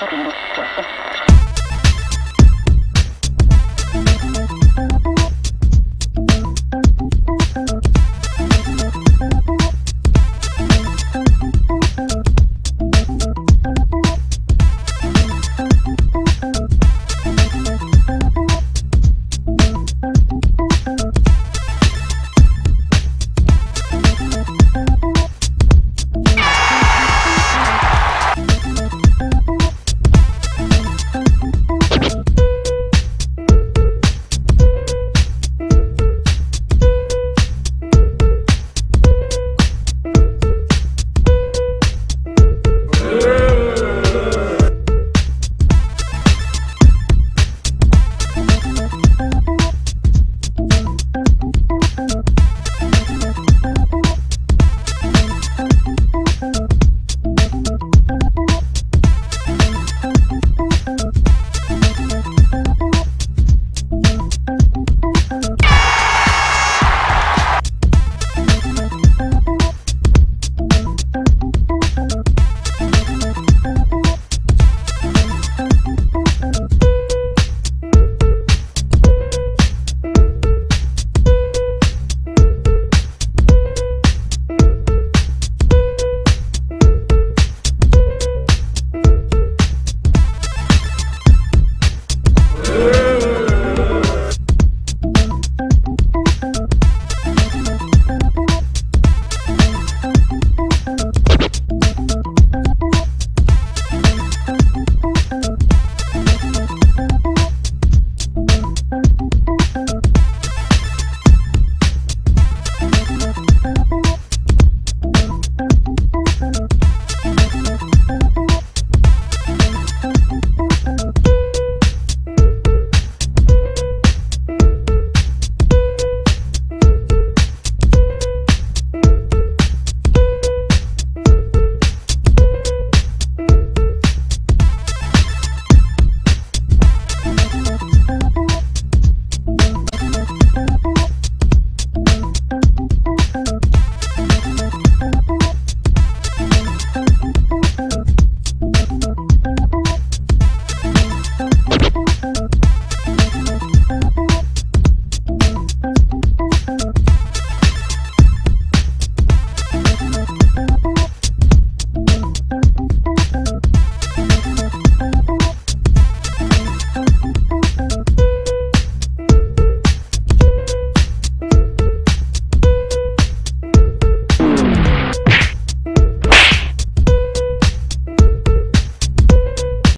かけるちょっと。